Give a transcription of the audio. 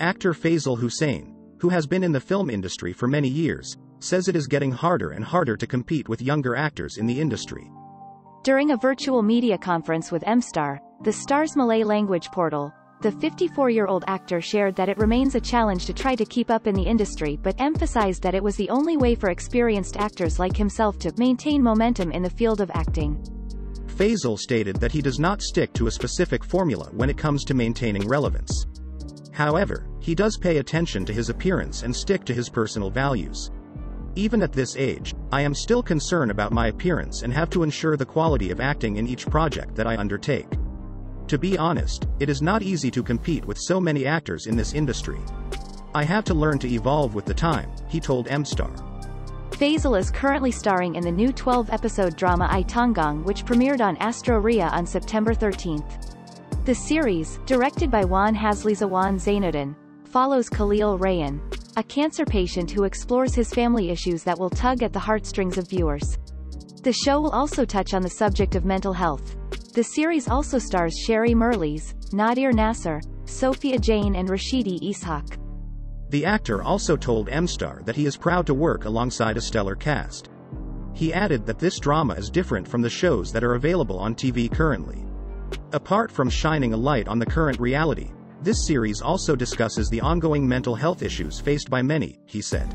Actor Faizal Hussein, who has been in the film industry for many years, says it is getting harder and harder to compete with younger actors in the industry. During a virtual media conference with MStar, the Star's Malay language portal, the 54-year-old actor shared that it remains a challenge to try to keep up in the industry but emphasized that it was the only way for experienced actors like himself to maintain momentum in the field of acting. Faizal stated that he does not stick to a specific formula when it comes to maintaining relevance. However, he does pay attention to his appearance and stick to his personal values. Even at this age, I am still concerned about my appearance and have to ensure the quality of acting in each project that I undertake. To be honest, it is not easy to compete with so many actors in this industry. I have to learn to evolve with the time, he told MStar. Faizal is currently starring in the new 12-episode drama I-Tanggang which premiered on Astro Ria on September 13th. The series, directed by Wan Hasliza Wan Zainuddin, follows Khalil Rayan, a cancer patient who explores his family issues that will tug at the heartstrings of viewers. The show will also touch on the subject of mental health. The series also stars Sherry Merlis, Nadir Nasser, Sofia Jane and Rashidi Ishak. The actor also told MStar that he is proud to work alongside a stellar cast. He added that this drama is different from the shows that are available on TV currently. Apart from shining a light on the current reality, this series also discusses the ongoing mental health issues faced by many, he said.